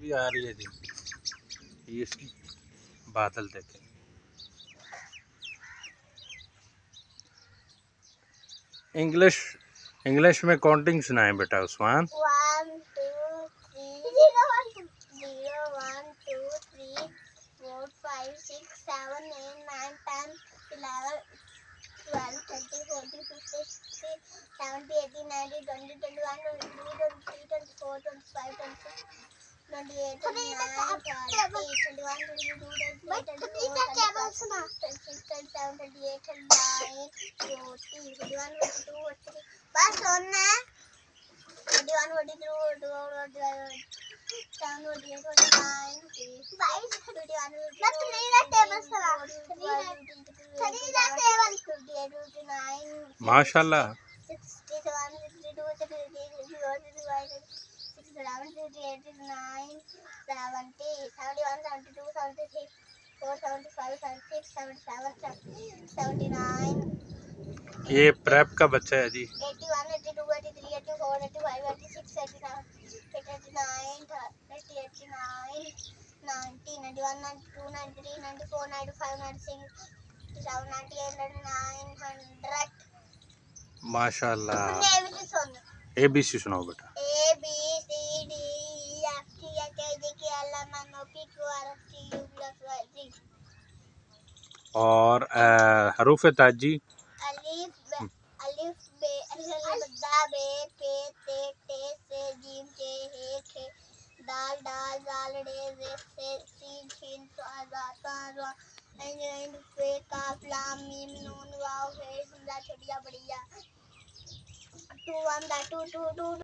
भी आ रही है जी। ये इसकी बादल देखें। इंग्लिश इंग्लिश में काउंटिंग सुनाए बेटा Usman. One two three zero one zero one two three four माशाल्लाह sixty seven, sixty two, sixty three, sixty four, sixty five, sixty seven, sixty eight, sixty nine, seventy, seventy one, seventy two, seventy three, four, seventy five, seventy six, seventy seven, seventy nine. ये prep का बच्चा है जी। 81, 82, 83, 84, और हरूफ ताजी। दाल दाल दाल से छीन and and पे काफ लाम मीम नून वाव हे सुंदर छोटिया बढ़िया। टू वन दा टू टू टू